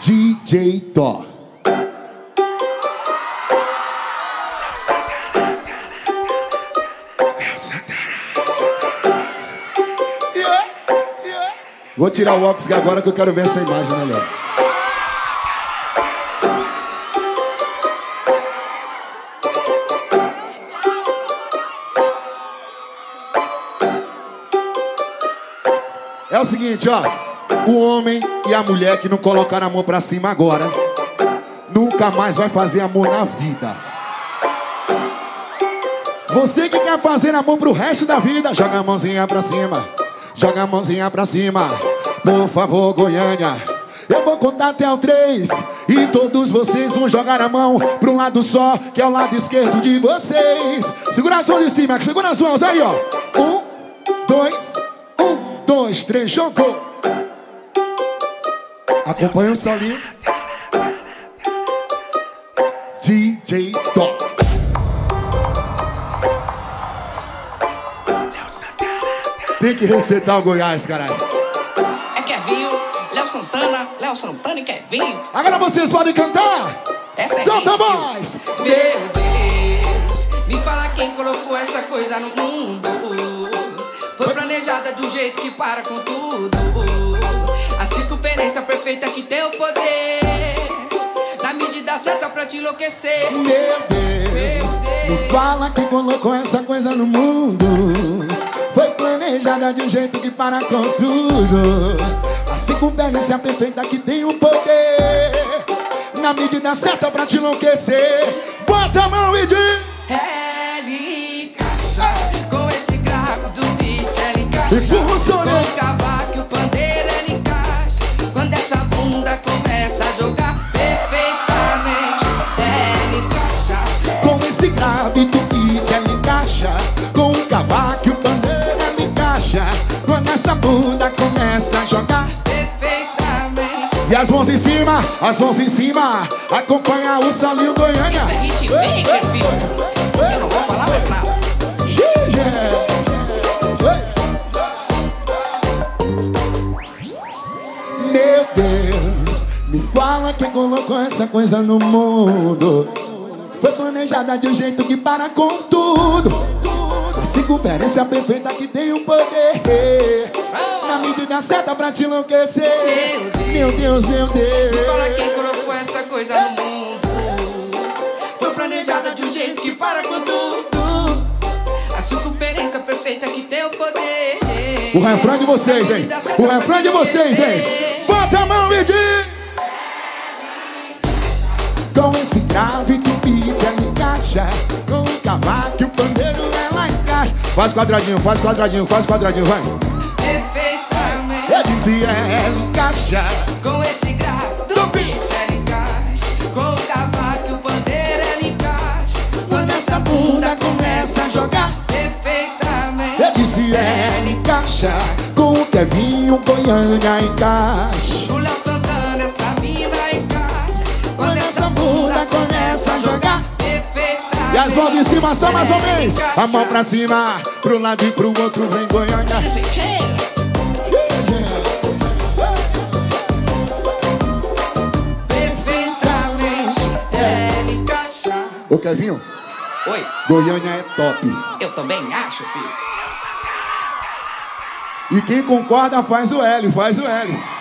DJ Thor. Vou tirar o óculos agora que eu quero ver essa imagem melhor. É o seguinte, ó. O homem e a mulher que não colocaram a mão pra cima agora, nunca mais vai fazer amor na vida. Você que quer fazer amor pro resto da vida, joga a mãozinha pra cima. Joga a mãozinha pra cima. Por favor, Goiânia. Eu vou contar até o três E todos vocês vão jogar a mão Pro lado só, que é o lado esquerdo de vocês Segura as mãos em cima, segura as mãos aí, ó Um, dois, um, dois, três, jogou Acompanha o solinho DJ Top Tem que respeitar o Goiás, caralho. É Kevinho, Léo Santana, Léo Santana e Kevinho. Agora vocês podem cantar. Essa é Solta a hit, voz. Meu Deus, me fala quem colocou essa coisa no mundo. Foi planejada um jeito que para com tudo. A circunferência perfeita que tem o poder. Na medida certa pra te enlouquecer. Meu Deus, me fala quem colocou essa coisa no mundo. Foi planejada de um jeito que para com tudo. A circunferência perfeita que tem o poder. Na medida certa pra te enlouquecer. Bota a mão e diz. Ela encaixa com esse grave do beat, ela encaixa Empurra o som, né? Com o cavaco e o pandeiro ela encaixa Quando essa bunda começa a jogar perfeitamente. E as mãos em cima, as mãos em cima Acompanha o Salinho Goiânia Isso é hit maker, filho. Eu não vou falar mais nada. Meu Deus, me fala quem colocou essa coisa no mundo. Foi planejada de um jeito que para com tudo. A circunferência perfeita que tem o poder. Na medida certa pra te enlouquecer. Meu Deus, meu Deus. Fala quem colocou essa coisa no mundo. Foi planejada de um jeito que para com tudo. A circunferência perfeita que tem o poder. O refrão de vocês, hein? O refrão de vocês, hein? Bota a mão e diz. Com esse Faz quadradinho, faz quadradinho, faz quadradinho, vai Perfeitamente. Eu disse ela encaixa Com esse grave do beat, ela encaixa. Com o cavaco e o pandeiro, ela encaixa. Quando essa bunda começa a jogar Perfeitamente. Eu disse ela encaixa Com o Kevinho, Goiânia encaixa mãos de cima só mais uma vez. A mão pra cima, pro lado e pro outro vem Goiânia. Ô Kevinho, Oi, Goiânia é top. Eu também acho, filho. E quem concorda faz o L, faz o L